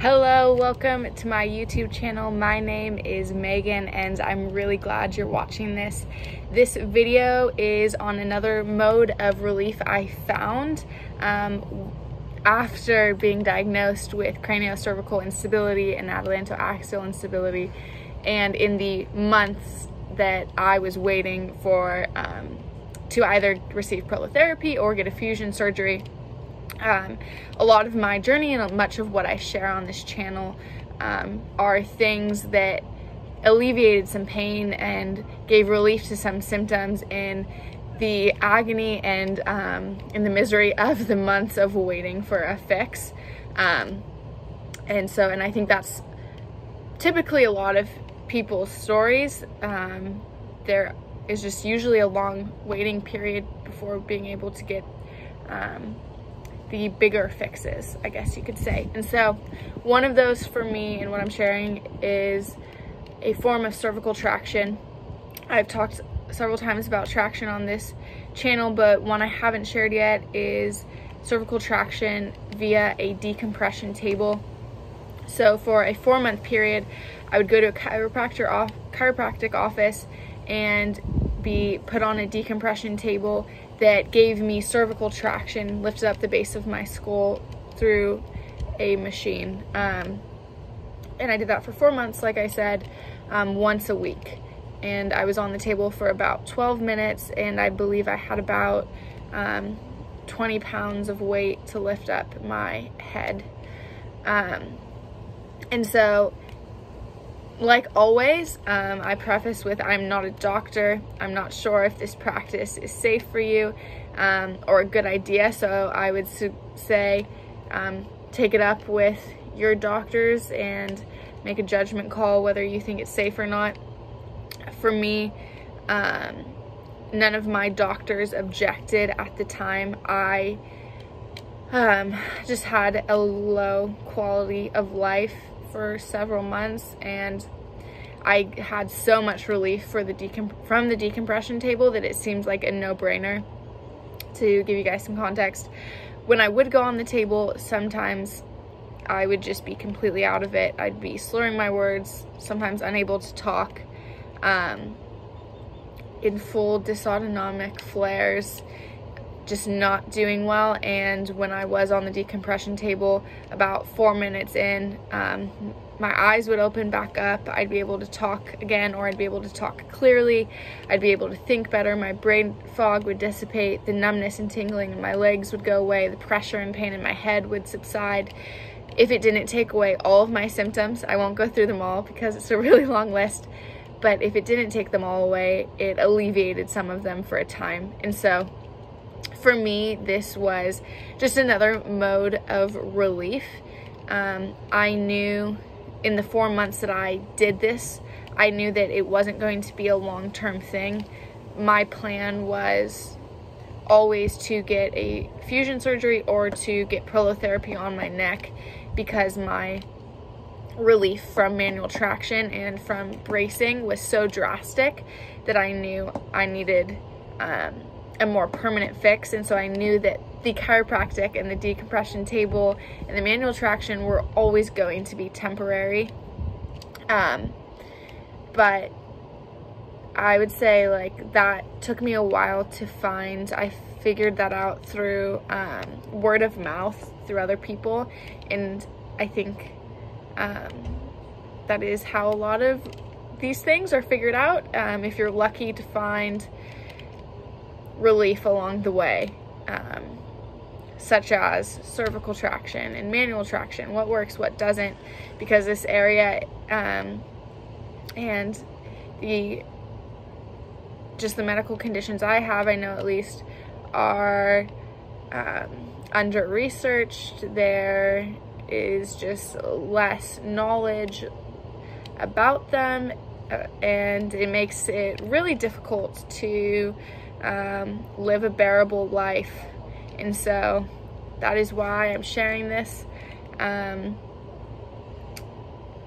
Hello, welcome to my YouTube channel. My name is Megan and I'm really glad you're watching this. This video is on another mode of relief I found um, after being diagnosed with craniocervical instability and atlantoaxial instability and in the months that I was waiting for um, to either receive prolotherapy or get a fusion surgery um, a lot of my journey and much of what I share on this channel um, are things that alleviated some pain and gave relief to some symptoms in the agony and um, in the misery of the months of waiting for a fix. Um, and so, and I think that's typically a lot of people's stories. Um, there is just usually a long waiting period before being able to get um, the bigger fixes, I guess you could say. And so one of those for me and what I'm sharing is a form of cervical traction. I've talked several times about traction on this channel, but one I haven't shared yet is cervical traction via a decompression table. So for a four month period, I would go to a chiropractor off, chiropractic office and be put on a decompression table that gave me cervical traction, lifted up the base of my skull through a machine. Um, and I did that for four months, like I said, um, once a week. And I was on the table for about 12 minutes, and I believe I had about um, 20 pounds of weight to lift up my head. Um, and so like always, um, I preface with I'm not a doctor. I'm not sure if this practice is safe for you um, or a good idea. So I would say um, take it up with your doctors and make a judgment call whether you think it's safe or not. For me, um, none of my doctors objected at the time. I um, just had a low quality of life for several months and I had so much relief for the from the decompression table that it seemed like a no-brainer. To give you guys some context, when I would go on the table, sometimes I would just be completely out of it. I'd be slurring my words, sometimes unable to talk, um, in full dysautonomic flares, just not doing well. And when I was on the decompression table about four minutes in um, my eyes would open back up. I'd be able to talk again or I'd be able to talk clearly. I'd be able to think better. My brain fog would dissipate. The numbness and tingling in my legs would go away. The pressure and pain in my head would subside. If it didn't take away all of my symptoms I won't go through them all because it's a really long list but if it didn't take them all away it alleviated some of them for a time. And so for me, this was just another mode of relief. Um, I knew in the four months that I did this, I knew that it wasn't going to be a long-term thing. My plan was always to get a fusion surgery or to get prolotherapy on my neck because my relief from manual traction and from bracing was so drastic that I knew I needed um, a more permanent fix and so I knew that the chiropractic and the decompression table and the manual traction were always going to be temporary. Um, but I would say like that took me a while to find. I figured that out through um, word of mouth through other people and I think um, that is how a lot of these things are figured out. Um, if you're lucky to find relief along the way, um, such as cervical traction and manual traction, what works, what doesn't, because this area um, and the just the medical conditions I have, I know at least, are um, under researched. There is just less knowledge about them uh, and it makes it really difficult to um, live a bearable life. And so that is why I'm sharing this. Um,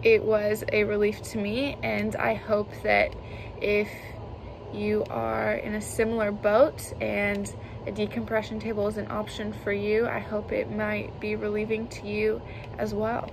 it was a relief to me, and I hope that if you are in a similar boat and a decompression table is an option for you, I hope it might be relieving to you as well.